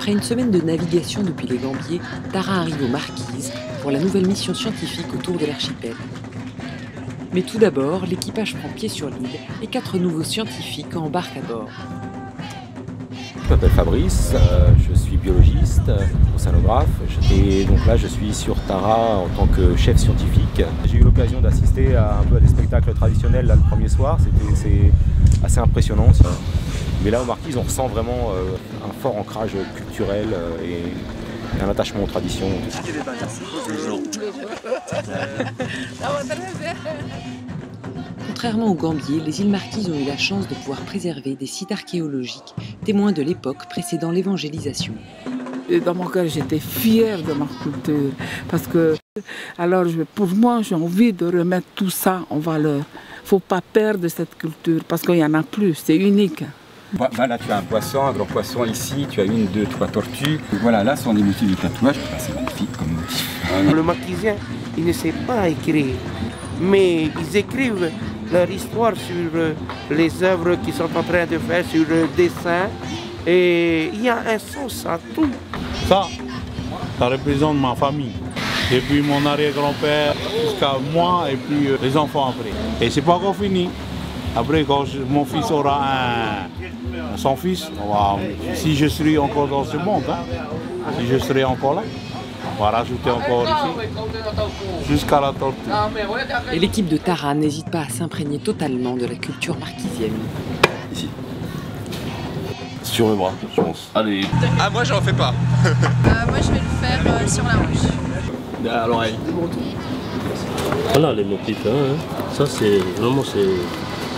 Après une semaine de navigation depuis les Gambiers, Tara arrive aux Marquises pour la nouvelle mission scientifique autour de l'archipel. Mais tout d'abord, l'équipage prend pied sur l'île et quatre nouveaux scientifiques embarquent à bord. Je m'appelle Fabrice, euh, je suis biologiste, euh, océanographe et donc là je suis sur Tara en tant que chef scientifique. J'ai eu l'occasion d'assister à un peu à des spectacles traditionnels le premier soir, c'était assez impressionnant. Mais là au Marquis on ressent vraiment euh, un fort ancrage culturel et un attachement aux traditions. Contrairement aux Gambiers, les îles Marquises ont eu la chance de pouvoir préserver des sites archéologiques témoins de l'époque précédant l'évangélisation. Dans mon cœur, j'étais fière de ma culture parce que, alors, pour moi, j'ai envie de remettre tout ça en valeur. Il ne faut pas perdre cette culture parce qu'il n'y en a plus, c'est unique. Voilà, tu as un poisson, un grand poisson ici, tu as une, deux, trois tortues. Voilà, là, ce sont des motifs de tatouage. c'est magnifique comme motif. Le marquisien, il ne sait pas écrire, mais ils écrivent leur histoire sur euh, les œuvres qu'ils sont en train de faire, sur le dessin. Et il y a un sens à tout. Ça, ça représente ma famille. Depuis mon arrière-grand-père jusqu'à moi et puis euh, les enfants après. Et c'est pas encore fini. Après, quand mon fils aura un, son fils, si je serai encore dans ce monde, hein, si je serai encore là, on va rajouter encore ici, jusqu'à la tortue. Et l'équipe de Tara n'hésite pas à s'imprégner totalement de la culture marquisienne. Ici. Sur le bras, je pense. Allez. Ah, moi, j'en fais pas. euh, moi, je vais le faire euh, sur la hanche. À l'oreille. Voilà les motifs, hein. ça c'est vraiment c'est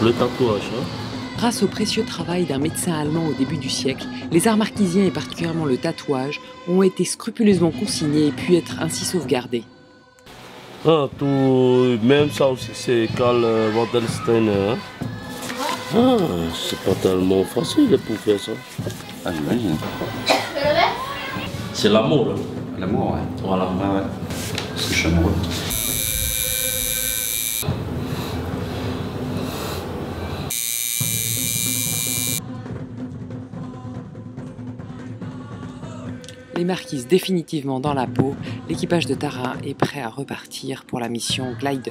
le tatouage. Hein. Grâce au précieux travail d'un médecin allemand au début du siècle, les arts marquisiens et particulièrement le tatouage ont été scrupuleusement consignés et pu être ainsi sauvegardés. Ah, tout, même ça aussi c'est Karl Wandelstein. Hein. Ah, c'est pas tellement facile pour faire ça. Ah, j'imagine. C'est l'amour. Hein. L'amour, ouais. Voilà. Ah ouais. Parce que je suis amoureux. Les définitivement dans la peau, l'équipage de Tara est prêt à repartir pour la mission Glider.